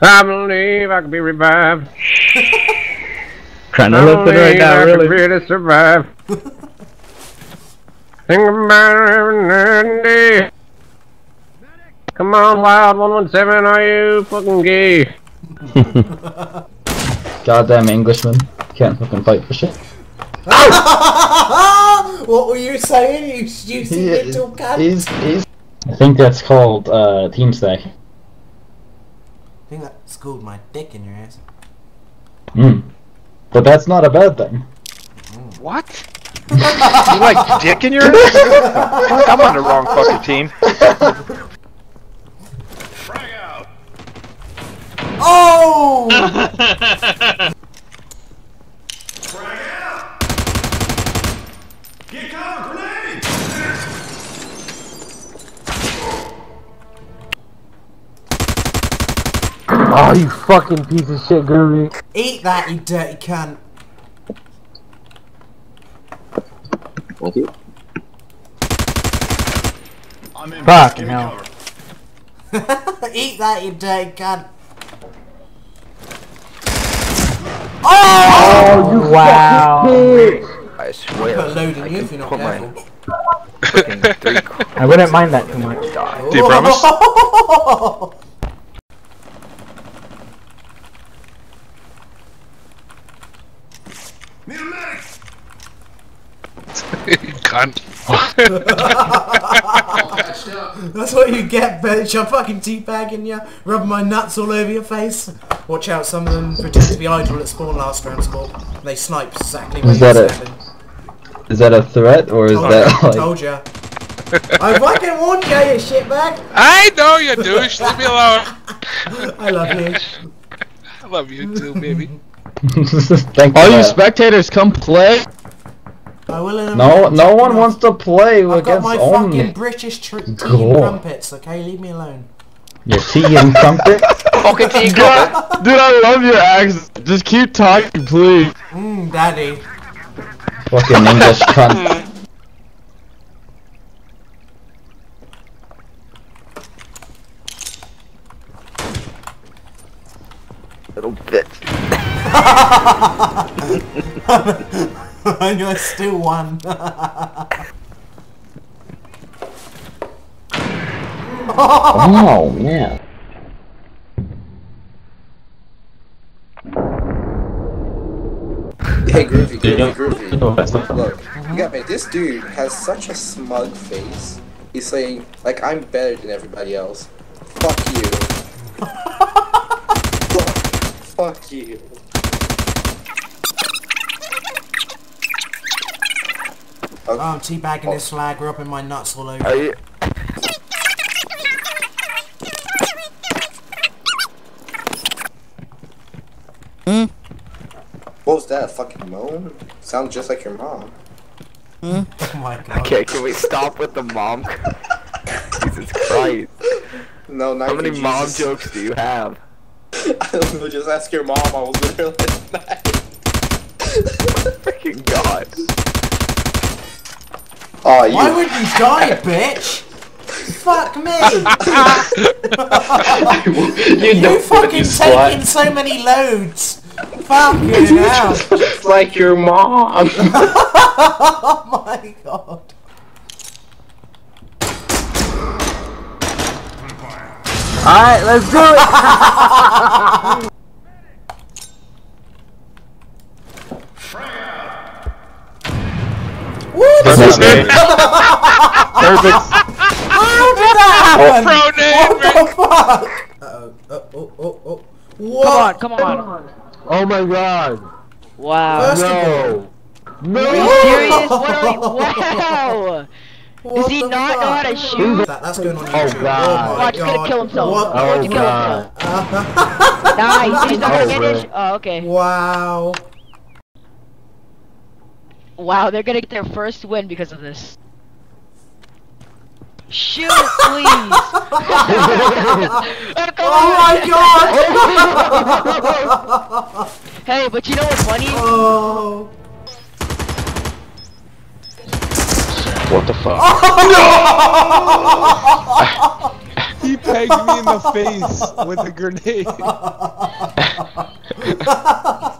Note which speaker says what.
Speaker 1: I believe I can be revived.
Speaker 2: Trying to
Speaker 1: I
Speaker 2: lift it right
Speaker 1: believe
Speaker 2: now,
Speaker 1: I can
Speaker 2: really.
Speaker 1: really survive. Think about it every night and. Come on, Wild 117, are you fucking gay?
Speaker 2: Goddamn Englishman. Can't fucking fight for shit.
Speaker 3: what were you saying, you stupid little cunt?
Speaker 2: He's, he's... I think that's called uh, Team Stack.
Speaker 3: I think that schooled my dick in your ass.
Speaker 2: Hmm. But that's not a bad thing.
Speaker 4: What? you like dick in your ass? Fuck, I'm on the wrong fucking team.
Speaker 3: Oh!
Speaker 1: Oh, you fucking piece of shit, Groovy.
Speaker 3: Eat that, you dirty cunt.
Speaker 2: Thank you. I'm in.
Speaker 1: Fucking hell.
Speaker 3: Eat that, you dirty cunt. Oh!
Speaker 1: Oh, wow.
Speaker 4: I swear.
Speaker 3: a load in you if you're not
Speaker 4: put my
Speaker 3: careful.
Speaker 1: I wouldn't mind that too much.
Speaker 4: Do you promise? Cunt.
Speaker 3: That's what you get, bitch. I'm fucking teabagging you, rubbing my nuts all over your face. Watch out, some of them pretend to be idle at spawn last round spawn. They snipe exactly where
Speaker 2: Is
Speaker 3: you're standing.
Speaker 2: Is that a threat or is
Speaker 3: Told
Speaker 2: that
Speaker 3: ya,
Speaker 2: like...
Speaker 3: told ya. I fucking warned you, you shitbag.
Speaker 5: I know you douche. Leave me alone.
Speaker 3: I love you.
Speaker 5: I love you too, baby.
Speaker 2: Thank
Speaker 6: All you
Speaker 2: God.
Speaker 6: spectators, come play.
Speaker 3: I will
Speaker 2: No, no one wants to play
Speaker 3: I've got my
Speaker 2: Omni.
Speaker 3: fucking British tr- team
Speaker 2: God.
Speaker 3: crumpets, okay? Leave me alone.
Speaker 2: Your tea and trumpet?
Speaker 4: Fucking team
Speaker 6: Dude, I, dude, I love your accent. Just keep talking, please.
Speaker 3: Mmm, daddy.
Speaker 2: Fucking English cunt.
Speaker 4: bitch.
Speaker 3: you're still one.
Speaker 2: Oh, man.
Speaker 7: Hey, Groovy, Groovy, Groovy.
Speaker 2: Look.
Speaker 7: Look, you got me. This dude has such a smug face. He's saying, like, I'm better than everybody else. Fuck you. fuck, fuck you.
Speaker 3: Oh, I'm teabagging this flag, rubbing my nuts all over.
Speaker 4: Are you? Hmm?
Speaker 7: What was that? A fucking moan? Sounds just like your mom. Hmm?
Speaker 3: Oh my god.
Speaker 4: Okay, can we stop with the mom? Jesus Christ.
Speaker 7: No, not
Speaker 4: How many
Speaker 7: even
Speaker 4: mom jokes do you have?
Speaker 7: I don't know, just ask your mom. I was literally that.
Speaker 4: Freaking God.
Speaker 7: Oh, you.
Speaker 3: Why would you die, bitch? Fuck me!
Speaker 2: you
Speaker 3: you
Speaker 2: know
Speaker 3: fucking taking so many loads! Fuck you now!
Speaker 2: It's like your mom.
Speaker 3: oh my god.
Speaker 1: Alright, let's do it!
Speaker 3: What?
Speaker 2: Perfect.
Speaker 6: Perfect.
Speaker 3: How did that happen?
Speaker 5: Pro name,
Speaker 3: What the fuck? Uh-oh. Oh, oh, oh, oh. What?
Speaker 8: Come on, come on.
Speaker 1: Oh my god.
Speaker 8: Wow.
Speaker 3: First of all,
Speaker 1: No!
Speaker 8: Are you serious? What are you? Wow.
Speaker 3: What
Speaker 8: Does he
Speaker 3: the
Speaker 8: not know
Speaker 3: fuck?
Speaker 8: how to shoot?
Speaker 3: That, that's going on
Speaker 1: Oh, God.
Speaker 3: Oh,
Speaker 8: Watch, he's gonna kill himself.
Speaker 3: What oh,
Speaker 8: the
Speaker 1: Oh
Speaker 8: he's gonna kill
Speaker 1: god.
Speaker 8: himself. Nice. He's not gonna get
Speaker 1: Over.
Speaker 8: Oh, okay.
Speaker 3: Wow.
Speaker 8: Wow, they're gonna get their first win because of this. Shoot, please. oh,
Speaker 3: Oh my god!
Speaker 8: Hey, but you know what's funny?
Speaker 3: oh.
Speaker 4: What the fuck?
Speaker 3: teabagged me in the face with a grenade.